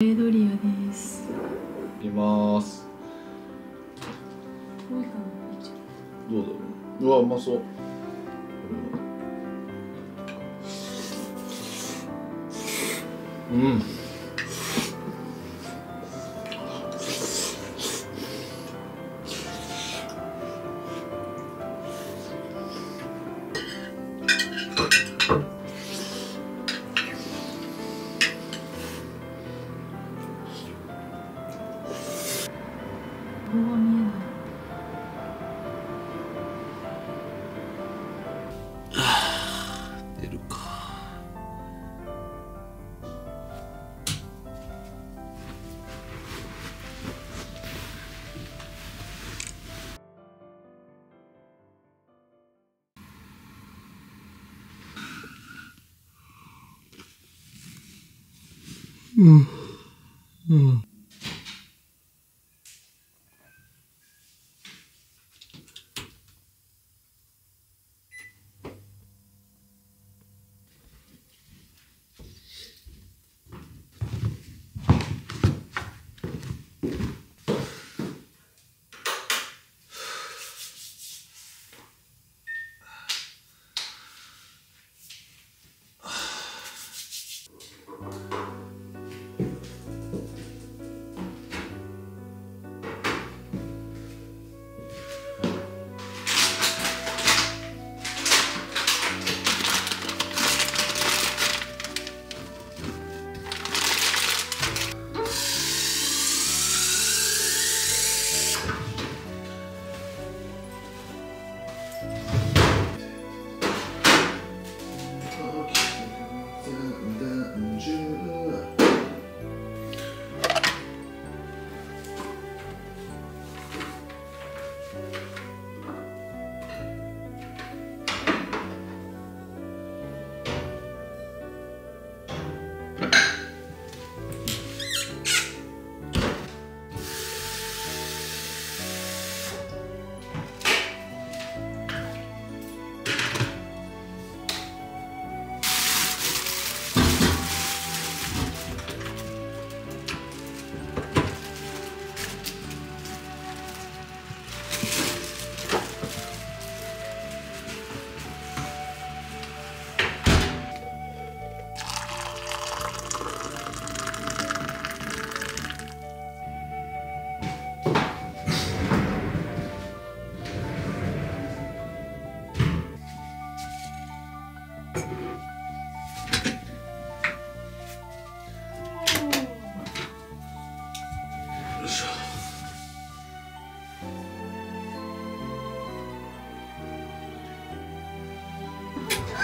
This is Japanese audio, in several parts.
エイドリアです。いきます。どうだろう。うわうまそう。うんよ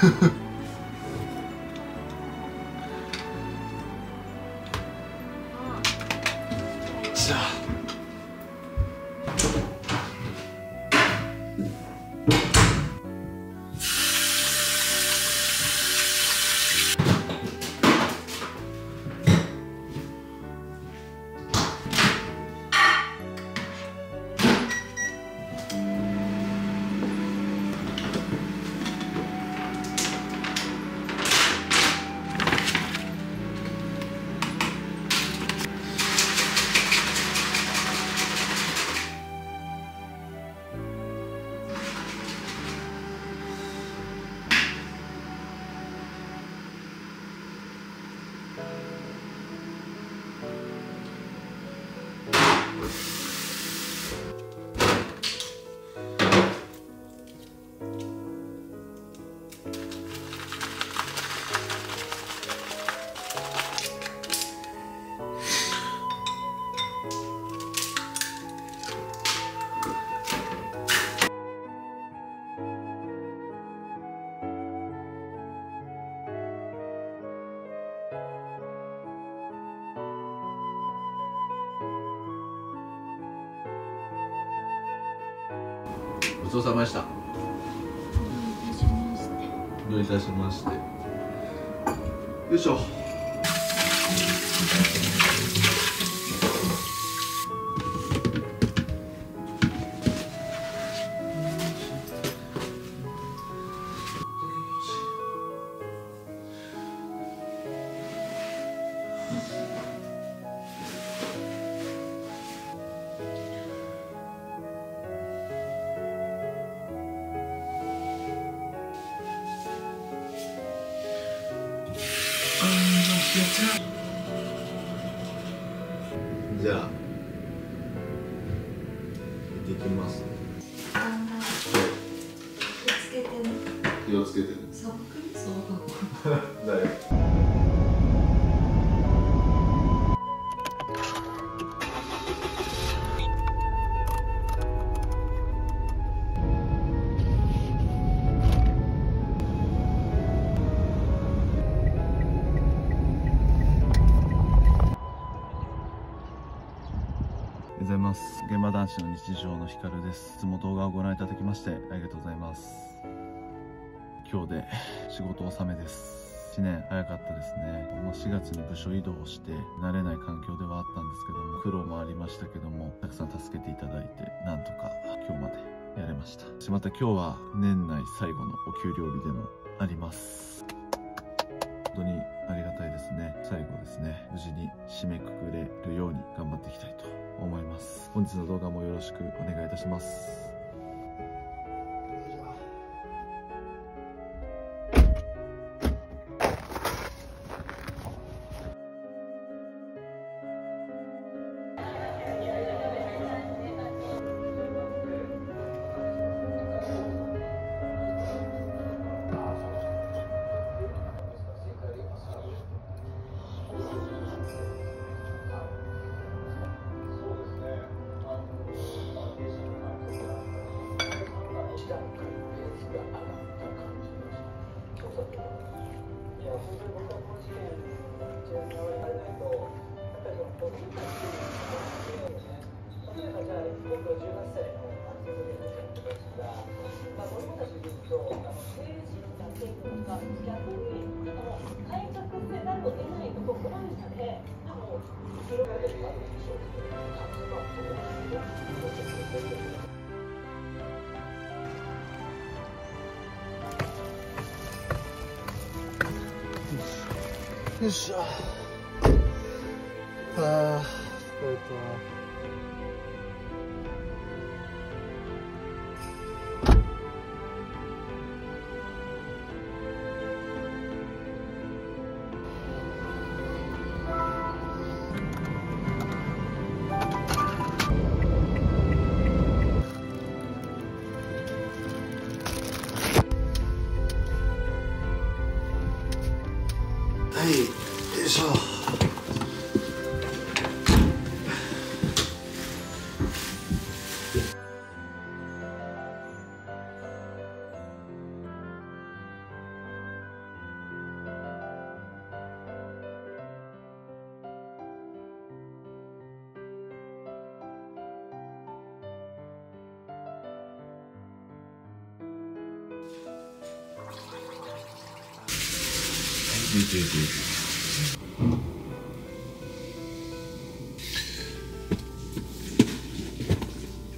Ha ha ha. ちそうさまでした。どういたしまして。よいしょじゃあ。現場男子の日常のひかるです。いつも動画をご覧いただきましてありがとうございます。今日で仕事納めです。1年早かったですね。もう4月に部署移動して慣れない環境ではあったんですけども苦労もありましたけどもたくさん助けていただいてなんとか今日までやれました。しまた今日は年内最後のお給料日でもあります。本当にありがたいですね。最後ですね。無事に締めく本日の動画もよろしくお願いいたします。よっしゃあー疲れたはい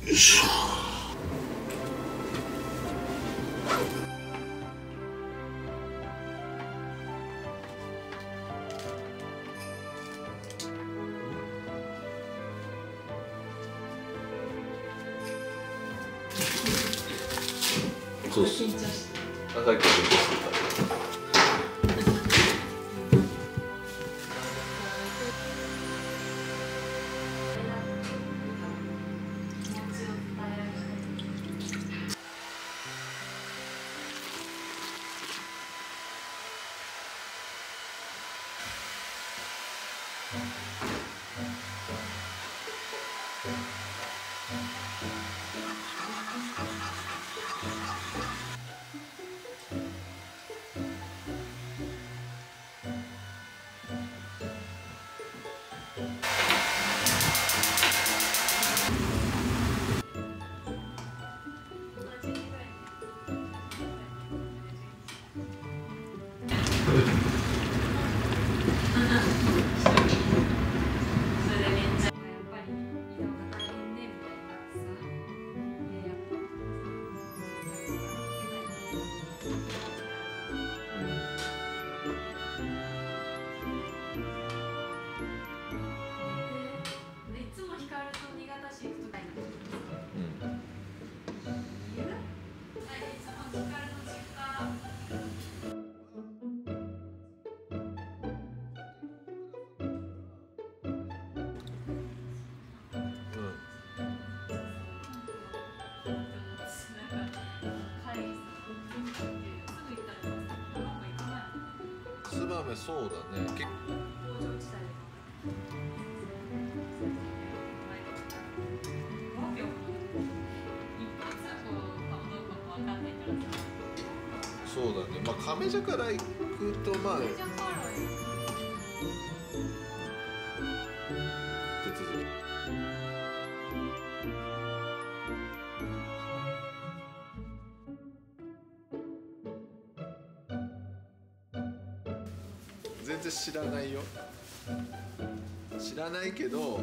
よいしょ緊張してそれかんないからさそうだね。まあ亀茶から行くとまあ知らないよ。知らないけど